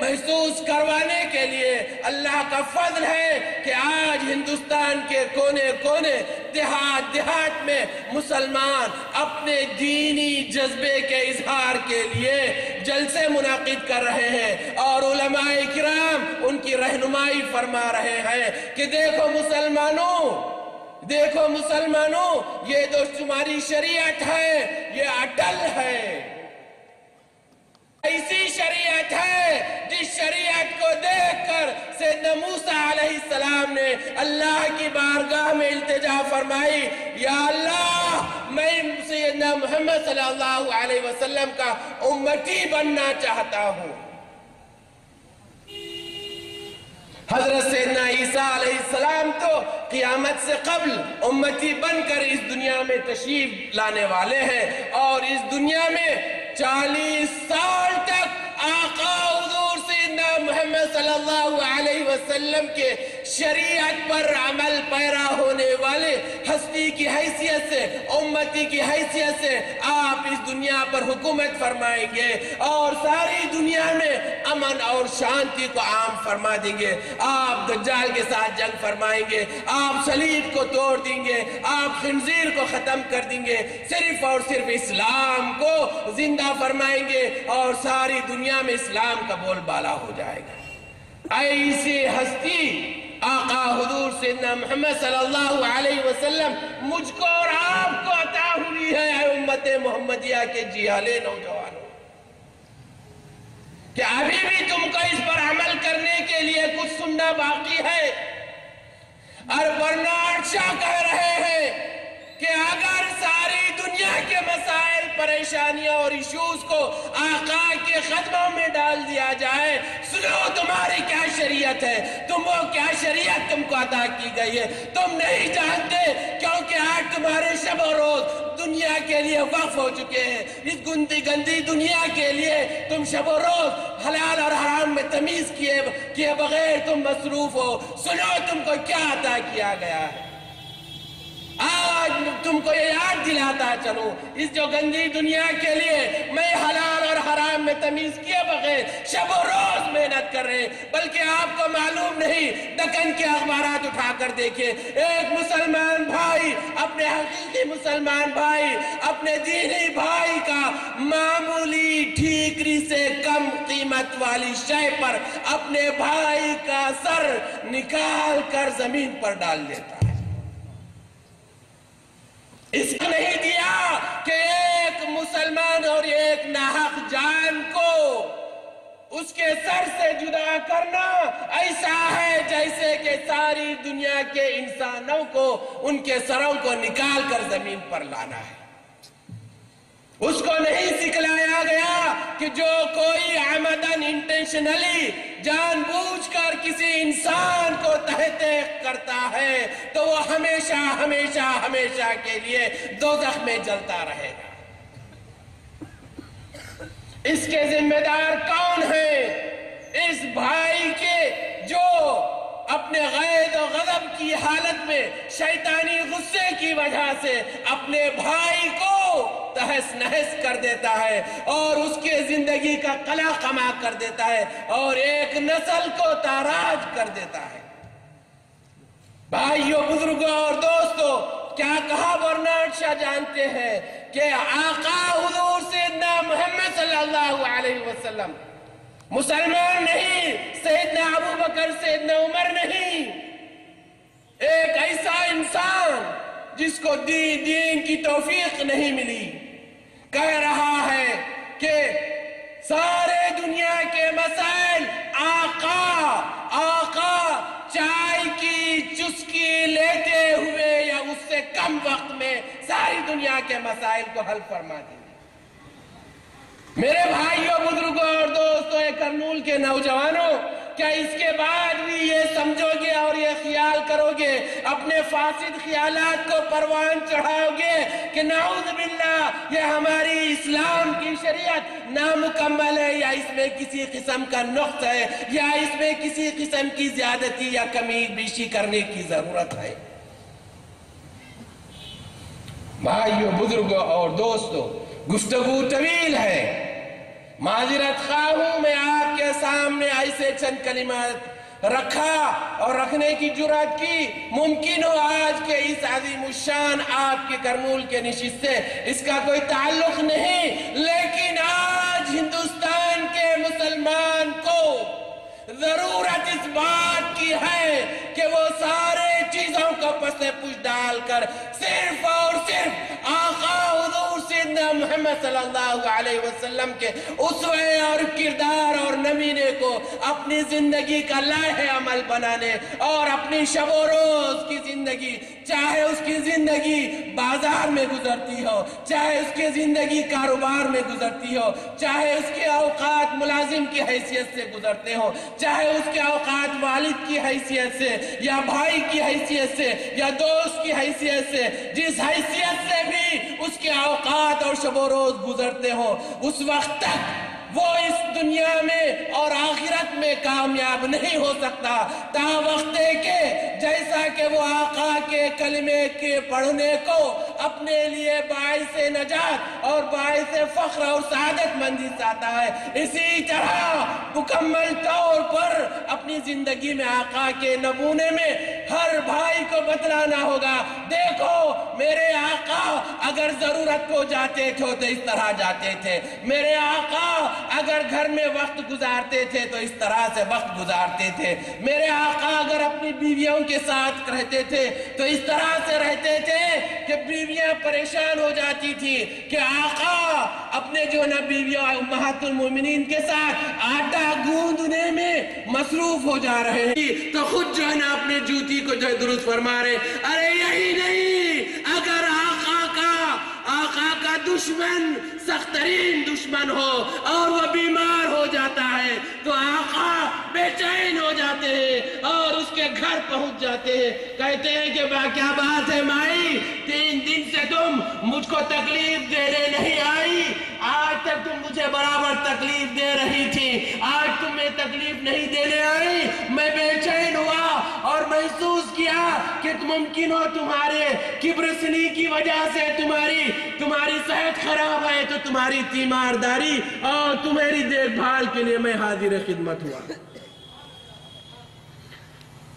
محسوس کروانے کے لیے اللہ کا فضل ہے کہ آج ہندوستان کے کونے کونے دیہات دیہات میں مسلمان اپنے دینی جذبے کے اظہار کے لیے جلسے منعقد کر رہے ہیں اور علماء کرام ان کی رہنمائی فرما رہے ہیں کہ دیکھو مسلمانوں دیکھو مسلمانوں، یہ تو تمہاری شریعت ہے، یہ اٹل ہے۔ ایسی شریعت ہے جس شریعت کو دیکھ کر سیدنا موسیٰ علیہ السلام نے اللہ کی بارگاہ میں التجا فرمائی، یا اللہ، میں سیدنا محمد صلی اللہ علیہ وسلم کا امتی بننا چاہتا ہوں۔ حضرت سیدنا عیسیٰ علیہ السلام تو قیامت سے قبل امتی بن کر اس دنیا میں تشریف لانے والے ہیں اور اس دنیا میں چالیس سال تک آقا حضور سیدنا محمد صلی اللہ علیہ وسلم کے شریعت پر عمل پیرا ہونے والے، ہستی کی حیثیت سے، امتی کی حیثیت سے آپ اس دنیا پر حکومت فرمائیں گے اور ساری دنیا میں امن اور شانتی کو عام فرما دیں گے۔ آپ دجال کے ساتھ جنگ فرمائیں گے، آپ صلیب کو توڑ دیں گے، آپ خنزیر کو ختم کر دیں گے۔ صرف اور صرف اسلام کو زندہ فرمائیں گے اور ساری دنیا میں اسلام کا بول بالا ہو جائے گا۔ ایسی ہستی آقا حضور سیدنا محمد صلی اللہ علیہ وسلم مجھ کو اور آپ کو عطا ہوئی ہے، اے امت محمدیہ کے جیالے نوجوانوں۔ کہ ابھی بھی تم کو اس پر عمل کرنے کے لیے کچھ سننا باقی ہے۔ اور ورنہ عرشہ کہہ رہے ہیں کہ اگر ساری دنیا کے مسائل، پریشانیاں اور ایشوز کو آقا کے قدموں میں ڈال دیا جائے، سنو تمہاری کیا شریعت ہے؟ تم وہ کیا شریعت تم کو عطا کی گئی ہے؟ تم نہیں جانتے کیونکہ آج تمہارے شب و روز دنیا کے لیے وقف ہو چکے ہیں۔ اس گندی گندی دنیا کے لیے تم شب و روز حلال اور حرام میں تمیز کیے کیے بغیر تم مصروف ہو۔ سنو تم کو کیا عطا کیا گیا ہے؟ آج تم کو یہ یاد دلاتا چلو اس جو گندی دنیا کے لیے میں حلال اور حرام میں تمیز کیے بغیر شب و روز محنت کر رہے بلکہ آپ کو معلوم نہیں، دکن کے اخبارات اٹھا کر دیکھیں ایک مسلمان بھائی، اپنے حقیقی مسلمان بھائی، اپنے دینی بھائی کا معمولی ٹھیکری سے کم قیمت والی شے پر اپنے بھائی کا سر نکال کر زمین پر ڈال دیتا۔ ہے اس کو نہیں دیا کہ ایک مسلمان اور ایک ناحق جان کو اس کے سر سے جدا کرنا ایسا ہے جیسے کہ ساری دنیا کے انسانوں کو ان کے سروں کو نکال کر زمین پر لانا ہے۔ اس کو نہیں سکھلایا گیا کہ جو کوئی عمدن انٹینشنلی جان بوجھ کر کسی انسان کو تحتے کرتا ہے، تو وہ ہمیشہ ہمیشہ ہمیشہ کے لیے دوزخ میں جلتا رہے گا۔ اس کے ذمہ دار کون ہیں؟ اس بھائی کے جو اپنے غید و غضب کی حالت میں شیطانی غصے کی وجہ سے اپنے بھائی کو تہس نہس کر دیتا ہے اور اس کے زندگی کا قلع قما کر دیتا ہے اور ایک نسل کو تاراج کر دیتا ہے۔ بھائیوں بزرگوں اور دوستوں کیا کہا برنارڈ شاہ جانتے ہیں کہ آقا حضور سیدنا محمد صلی اللہ علیہ وسلم مسلمان نہیں، سیدنا ابو بکر، سیدنا عمر نہیں۔ ایک ایسا انسان جس کو دین دین کی توفیق نہیں ملی۔ کہہ رہا ہے کہ سارے دنیا کے مسائل، آقا آقا چائے کی چسکی لیتے ہوئے یا اس سے کم وقت میں ساری دنیا کے مسائل کو حل فرما دیں میرے بھائیوں، بزرگوں اور دوستوں کرنول کے نوجوانوں، کیا اس کے بعد بھی یہ سمجھو گے اور یہ خیال کرو گے؟ اپنے فاسد خیالات کو پروان چڑھاؤ گے کہ نعوذ باللہ، یہ ہماری اسلام کی شریعت نامکمل ہے، یا اس میں کسی قسم کا نقص ہے، یا اس میں کسی قسم کی زیادتی یا کمی، بیشی کرنے کی ضرورت ہے۔ بھائیوں، بزرگوں اور دوستوں گفتگو طویل ہے۔ معذرت خواہ ہوں میں آپ کے سامنے ایسے چند کلمات رکھا اور رکھنے کی جرات کی۔ ممکن ہو آج کے اس عظیم الشان آپ کے کرمول کے نشست سے اس کا کوئی تعلق نہیں۔ لیکن آج ہندوستان کے مسلمان کو ضرورت اس بات کی ہے کہ وہ سارے چیزوں کو پس پوچھ ڈال کر صرف اور صرف آقا سیدنا محمد صلی اللہ علیہ وسلم کے اسوے اور کردار اور نمینے کو اپنی زندگی کا لاہ عمل بنانے اور اپنی شب و روز کی زندگی چاہے اس کی زندگی بازار میں گزرتی ہو، چاہے اس کی زندگی کاروبار میں گزرتی ہو، چاہے اس کے اوقات ملازم کی حیثیت سے گزرتے ہو چاہے اس کے اوقات والد کی حیثیت سے، یا بھائی کی حیثیت سے، یا دوست کی حیثیت سے، جس حیثیت سے بھی اس کے اوقات اور شب و روز گزرتے ہو اس وقت تک وہ اس دنیا میں اور آخرت میں کامیاب نہیں ہو سکتا۔ تا وقت کے جیسا کہ وہ آقا کے کلمے کے پڑھنے کو اپنے لیے باعث نجات اور باعث فخر اور سعادت مندی چاہتا ہے۔ اسی طرح مکمل طور پر اپنی زندگی میں آقا کے نمونے میں ہر بھائی کو بتلانا ہوگا۔ دیکھو، میرے آقا اگر ضرورت کو جاتے تھے تو اس طرح جاتے تھے۔ میرے آقا اگر گھر میں وقت گزارتے تھے تو اس طرح سے وقت گزارتے تھے۔ میرے آقا اگر اپنی بیویوں کے ساتھ رہتے تھے تو اس طرح سے رہتے تھے کہ بیویاں پریشان ہو جاتی تھی کہ آقا، اپنے جو نا بیویوں امہات المومنین کے ساتھ آٹا گوندنے میں مصروف ہو جا رہے ہیں۔ تو خود جو ہے نا اپنے جوتی کو جو ہے درست فرما رہے ارے یہی نہیں اگر آقا کا آقا کا دشمن سخت ترین دشمن ہو اور وہ بیمار ہو جاتا ہے تو آقا بے چین ہو جاتے ہیں اور اس کے گھر پہنچ جاتے ہیں۔ کہتے ہیں کہ با، کیا بات ہے مائی؟ تین دن سے تم مجھ کو تکلیف دینے نہیں آئی۔ آج تک تم مجھے برابر تکلیف دے رہی تھی۔ آج تمہیں تکلیف نہیں دینے آئی۔ میں بے چین ہوا اور محسوس کیا کہ ممکن ہو تمہارے کبرسنی کی وجہ سے تمہاری تمہاری صحت خراب ہے تو تمہاری تیمارداری اور تمہاری دیکھ بھال کے لیے میں حاضر خدمت ہوا۔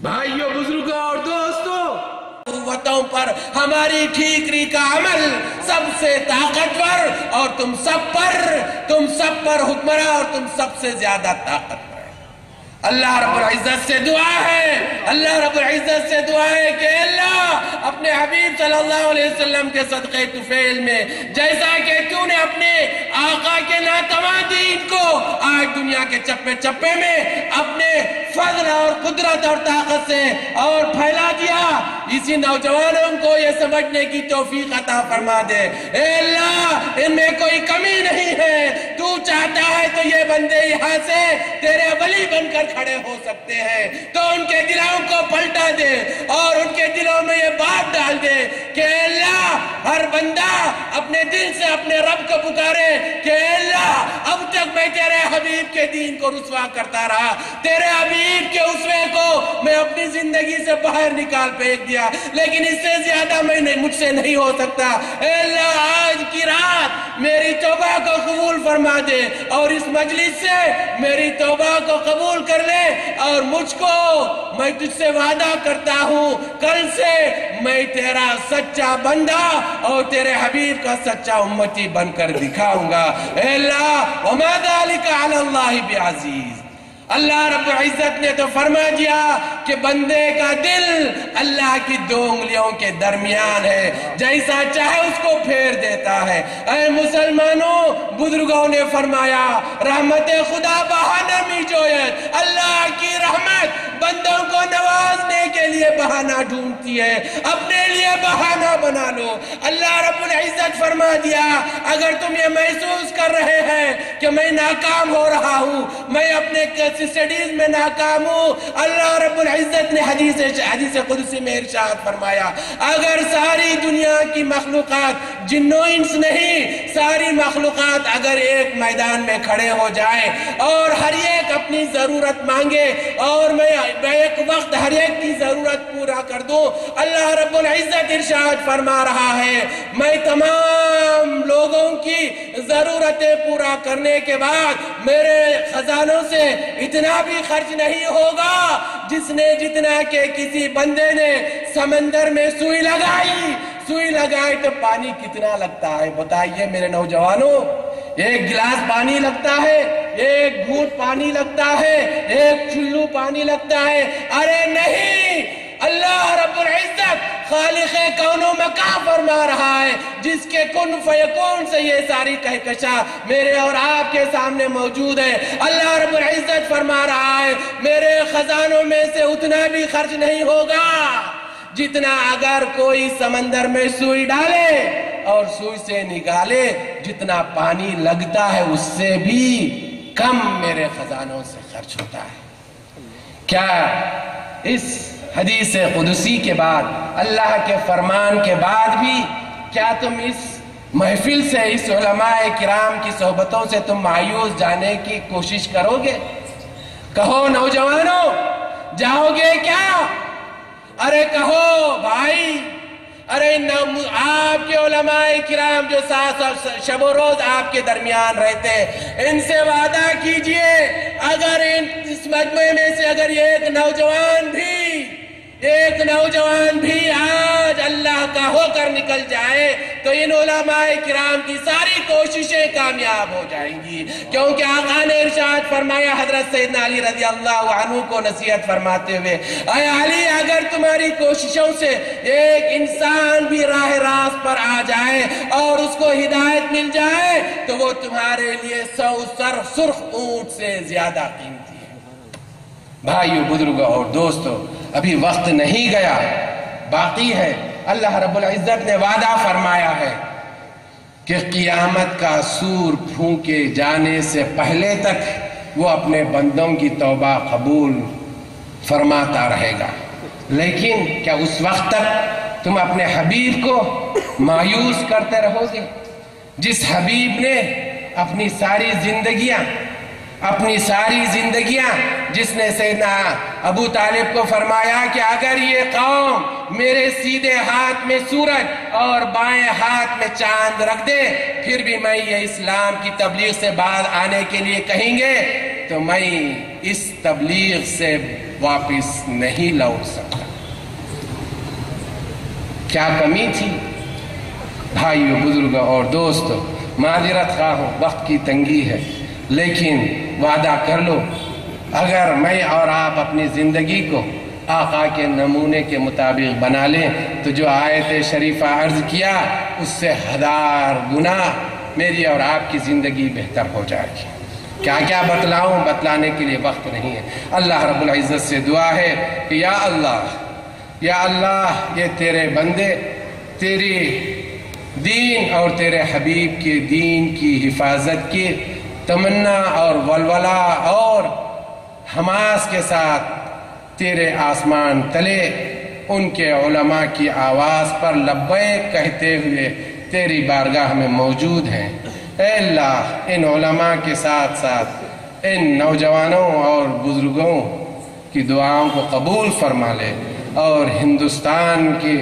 بھائیوں، بزرگوں اور دوستوں قوتوں پر ہماری ٹھیکری کا عمل سب سے طاقتور اور تم سب پر تم سب پر حکمراں اور تم سب سے زیادہ طاقتور۔ اللہ رب العزت سے دعا ہے۔ اللہ رب العزت سے دعا ہے کہ اللہ اپنے حبیب صلی اللہ علیہ وسلم کے صدقے تفیل میں، جیسا کہ تو نے اپنے آقا کے ناتواں دین کو آج دنیا کے چپے چپے میں اپنے فضل اور قدرت اور طاقت سے اور پھیلا دیا۔ اسی نوجوانوں کو یہ سمجھنے کی توفیق عطا فرما دے۔ اے اللہ، ان میں کوئی کمی نہیں ہے۔ تو چاہتا ہے تو یہ بندے یہاں سے تیرے ولی بن کر کھڑے ہو سکتے ہیں، تو ان کے دلوں کو پلٹا دے اور ان کے دلوں میں یہ بات ڈال دے کہ ہر بندہ اپنے دل سے اپنے رب کو پکارے کہ اے اللہ، اب تک میں تیرے حبیب کے دین کو رسوا کرتا رہا۔ تیرے حبیب کے اسوے کو میں اپنی زندگی سے باہر نکال پھینک دیا، لیکن اس سے زیادہ میں نہیں، مجھ سے نہیں ہو سکتا۔ اے اللہ، آج کی رات میری توبہ کو قبول فرما دے اور اس مجلس سے میری توبہ کو قبول کر لے اور مجھ کو میں تجھ سے وعدہ کرتا ہوں، کل سے میں تیرا سچا بندہ اور تیرے حبیب کا سچا امتی بن کر دکھاؤں گا۔ اے اللہ، وما ذالک علی اللہ بعزیز۔ اللہ رب العزت نے تو فرما دیا کہ بندے کا دل اللہ کی دو انگلیوں کے درمیان ہے، جیسا چاہے اس کو پھیر دیتا ہے۔ اے مسلمانوں، بزرگوں نے فرمایا، رحمت خدا بہانہ می جویت اللہ کی رحمت بندوں کو نوازنے کے لیے بہانہ ڈھونڈتی ہے۔ اپنے لیے بہانہ بنا لو۔ اللہ رب العزت فرما دیا، اگر تم یہ محسوس کر رہے ہیں کہ میں ناکام ہو رہا ہوں، میں اپنے سٹیز میں ناکام ہوں۔ اللہ رب العزت نے حدیث حدیث قدسی میں ارشاد فرمایا، اگر ساری دنیا کی مخلوقات جنو انس نہیں، ساری مخلوقات اگر ایک میدان میں کھڑے ہو جائیں اور ہر ایک اپنی ضرورت مانگے اور میں ایک وقت ہر ایک کی ضرورت پورا کر دوں، اللہ رب العزت ارشاد فرما رہا ہے، میں تمام ضرورتیں پورا کرنے کے بعد میرے خزانوں سے اتنا بھی خرچ نہیں ہوگا جس نے جتنا کہ کسی بندے نے سمندر میں سوئی لگائی۔ سوئی لگائی تو پانی کتنا لگتا ہے؟ بتائیے میرے نوجوانوں، ایک گلاس پانی لگتا ہے، ایک گھوٹ پانی لگتا ہے، ایک چلو پانی لگتا ہے۔ ارے نہیں، اللہ رب العزت خالق کونوں مکا فرما رہا ہے؟ جس کے کن فیکون سے یہ ساری کہکشا میرے اور آپ کے سامنے موجود ہے اللہ رب العزت فرما رہا ہے، میرے خزانوں میں سے اتنا بھی خرچ نہیں ہوگا جتنا اگر کوئی سمندر میں سوئی ڈالے اور سوئی سے نکالے، جتنا پانی لگتا ہے اس سے بھی کم میرے خزانوں سے خرچ ہوتا ہے۔ کیا اس حدیث قدسی کے بعد، اللہ کے فرمان کے بعد بھی کیا تم اس محفل سے، اس علماء کرام کی صحبتوں سے تم مایوس جانے کی کوشش کرو گے کہو نوجوانوں، جاؤ گے کیا؟ ارے کہو بھائی، ارے آپ کے علماء کرام جو ساتھ شب و روز آپ کے درمیان رہتے ان سے وعدہ کیجیے، اگر اس مجموعے میں سے اگر ایک نوجوان بھی ایک نوجوان بھی آج اللہ کا ہو کر نکل جائے تو ان علماء کرام کی ساری کوششیں کامیاب ہو جائیں گی۔ کیونکہ آقا نے ارشاد فرمایا، حضرت سیدنا علی رضی اللہ عنہ کو نصیحت فرماتے ہوئے، اے علی، اگر تمہاری کوششوں سے ایک انسان بھی راہ راست پر آ جائے اور اس کو ہدایت مل جائے، تو وہ تمہارے لیے سو سر سرخ اونٹ سے زیادہ قیمتی۔ ہے بھائیو بزرگوں اور دوستو، ابھی وقت نہیں گیا۔ باقی ہے۔ اللہ رب العزت نے وعدہ فرمایا ہے کہ قیامت کا سور پھونکے جانے سے پہلے تک وہ اپنے بندوں کی توبہ قبول فرماتا رہے گا۔ لیکن کیا اس وقت تک تم اپنے حبیب کو مایوس کرتے رہو گے؟ جس حبیب نے اپنی ساری زندگیاں اپنی ساری زندگیاں جس نے سیدنا ابو طالب کو فرمایا کہ اگر یہ قوم میرے سیدھے ہاتھ میں سورج اور بائیں ہاتھ میں چاند رکھ دے، پھر بھی میں یہ اسلام کی تبلیغ سے بعد آنے کے لیے کہیں گے تو میں اس تبلیغ سے واپس نہیں لوٹ سکتا۔ کیا کمی تھی؟ بھائیو بزرگوں اور دوستو معذرت خواہوں، وقت کی تنگی ہے۔ لیکن وعدہ کر لو، اگر میں اور آپ اپنی زندگی کو آقا کے نمونے کے مطابق بنا لیں، تو جو آیت شریفہ عرض کیا، اس سے ہزار گنا میری اور آپ کی زندگی بہتر ہو جائے گی۔ کیا کیا بتلاؤں؟ بتلانے کے لیے وقت نہیں ہے۔ اللہ رب العزت سے دعا ہے کہ یا اللہ یا اللہ، یہ تیرے بندے، تیری دین اور تیرے حبیب کے دین کی حفاظت کی تمنا اور ولولہ اور حماس کے ساتھ تیرے آسمان تلے، ان کے علماء کی آواز پر لبیک کہتے ہوئے تیری بارگاہ میں موجود ہیں۔ اے اللہ، ان علماء کے ساتھ ساتھ، ان نوجوانوں اور بزرگوں کی دعاؤں کو قبول فرما لے۔ اور ہندوستان کی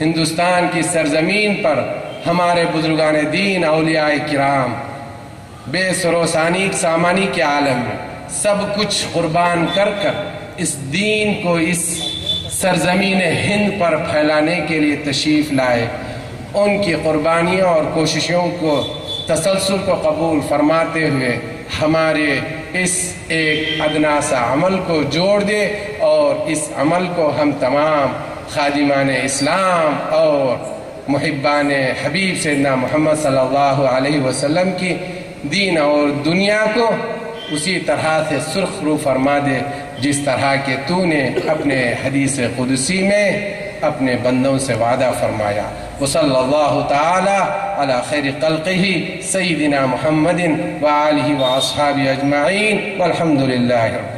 ہندوستان کی سرزمین پر ہمارے بزرگان دین، اولیاء کرام بے سروسانی سامانی کے عالم میں سب کچھ قربان کر کر اس دین کو اس سرزمین ہند پر پھیلانے کے لیے تشریف لائے۔ ان کی قربانیوں اور کوششوں کو تسلسل کو قبول فرماتے ہوئے ہمارے اس ایک ادنا سا عمل کو جوڑ دے اور اس عمل کو ہم تمام خادمان اسلام اور محبان حبیب سیدنا محمد صلی اللہ علیہ وسلم کی دین اور دنیا کو اسی طرح سے سرخ رو فرما دے، جس طرح کہ تو نے اپنے حدیث قدسی میں اپنے بندوں سے وعدہ فرمایا۔ وصلی اللہ تعالی علی خیر قلقہ سیدنا محمد وآلہ وآصحاب اجمعین والحمد للہ رب